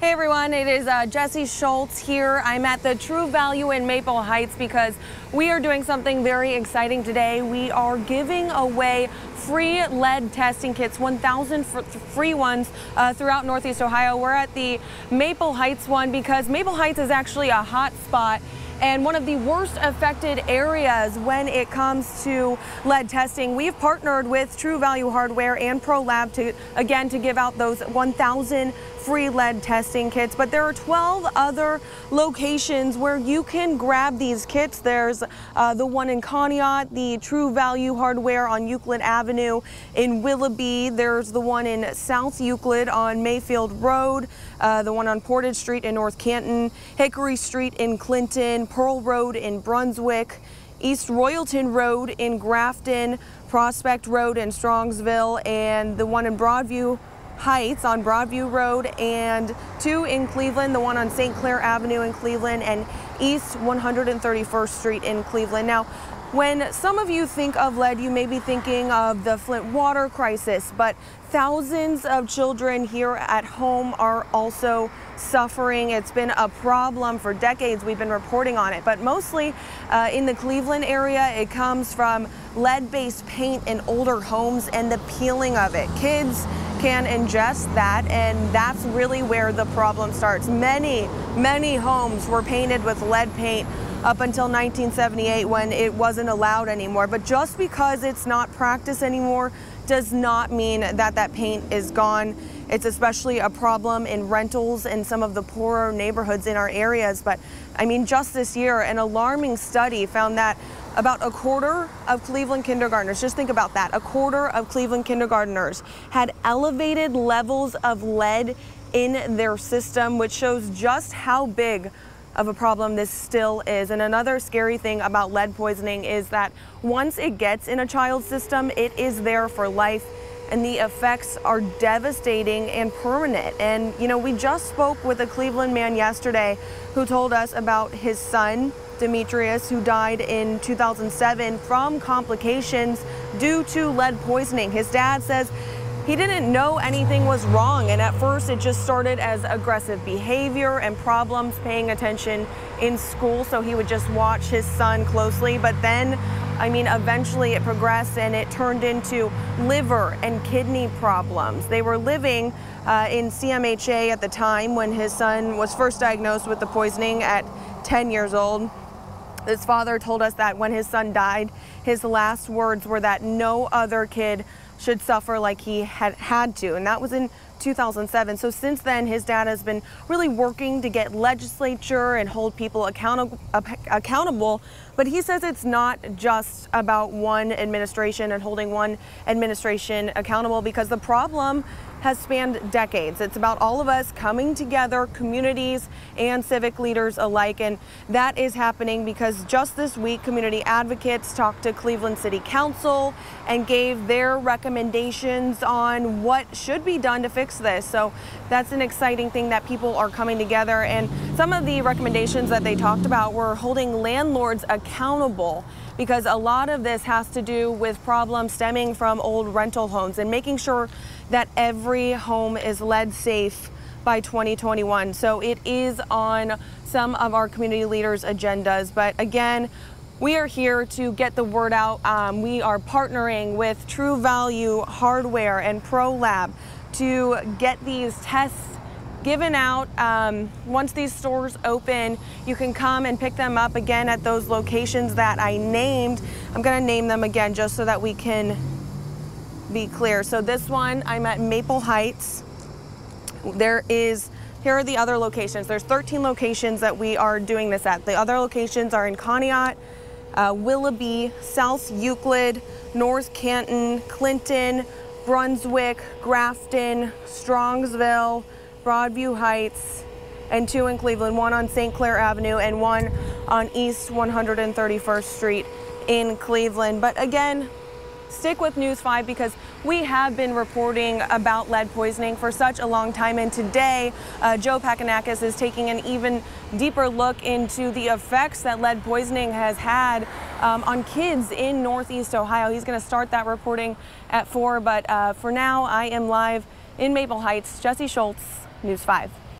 Hey everyone, it is uh, Jesse Schultz here. I'm at the True Value in Maple Heights because we are doing something very exciting today. We are giving away free lead testing kits, 1,000 free ones uh, throughout Northeast Ohio. We're at the Maple Heights one because Maple Heights is actually a hot spot and one of the worst affected areas when it comes to lead testing. We've partnered with True Value Hardware and ProLab to, again, to give out those 1,000 free lead testing kits, but there are 12 other locations where you can grab these kits. There's uh, the one in Conneaut, the True Value Hardware on Euclid Avenue in Willoughby. There's the one in South Euclid on Mayfield Road, uh, the one on Portage Street in North Canton, Hickory Street in Clinton, Pearl Road in Brunswick, East Royalton Road in Grafton, Prospect Road in Strongsville, and the one in Broadview Heights on Broadview Road and two in Cleveland, the one on St. Clair Avenue in Cleveland and East 131st Street in Cleveland. Now, when some of you think of lead, you may be thinking of the Flint water crisis, but thousands of children here at home are also suffering. It's been a problem for decades. We've been reporting on it, but mostly uh, in the Cleveland area, it comes from lead-based paint in older homes and the peeling of it. Kids can ingest that and that's really where the problem starts. Many, many homes were painted with lead paint up until 1978 when it wasn't allowed anymore. But just because it's not practiced anymore does not mean that that paint is gone. It's especially a problem in rentals in some of the poorer neighborhoods in our areas. But I mean, just this year, an alarming study found that about a quarter of Cleveland kindergartners, just think about that, a quarter of Cleveland kindergartners had elevated levels of lead in their system, which shows just how big of a problem this still is. And another scary thing about lead poisoning is that once it gets in a child's system, it is there for life and the effects are devastating and permanent. And, you know, we just spoke with a Cleveland man yesterday who told us about his son, Demetrius, who died in 2007 from complications due to lead poisoning. His dad says he didn't know anything was wrong, and at first it just started as aggressive behavior and problems paying attention in school, so he would just watch his son closely. But then, I mean, eventually it progressed and it turned into liver and kidney problems. They were living uh, in CMHA at the time when his son was first diagnosed with the poisoning at 10 years old. His father told us that when his son died, his last words were that no other kid should suffer like he had had to. And that was in 2007. So since then, his dad has been really working to get legislature and hold people accountable. accountable. But he says it's not just about one administration and holding one administration accountable because the problem has spanned decades. It's about all of us coming together, communities and civic leaders alike. And that is happening because just this week, community advocates talked to Cleveland City Council and gave their recommendations on what should be done to fix fix this. So that's an exciting thing that people are coming together. And some of the recommendations that they talked about were holding landlords accountable because a lot of this has to do with problems stemming from old rental homes and making sure that every home is lead safe by 2021. So it is on some of our community leaders' agendas. But again, we are here to get the word out. Um, we are partnering with True Value Hardware and ProLab to get these tests given out. Um, once these stores open, you can come and pick them up again at those locations that I named. I'm gonna name them again just so that we can be clear. So this one, I'm at Maple Heights. There is, here are the other locations. There's 13 locations that we are doing this at. The other locations are in Conneaut, uh, Willoughby, South Euclid, North Canton, Clinton, Brunswick, Grafton, Strongsville, Broadview Heights, and two in Cleveland, one on St. Clair Avenue and one on East 131st Street in Cleveland. But again, stick with News 5 because we have been reporting about lead poisoning for such a long time. And today, uh, Joe Pagonakis is taking an even deeper look into the effects that lead poisoning has had um, on kids in Northeast Ohio. He's going to start that reporting at 4. But uh, for now, I am live in Maple Heights. Jesse Schultz, News 5.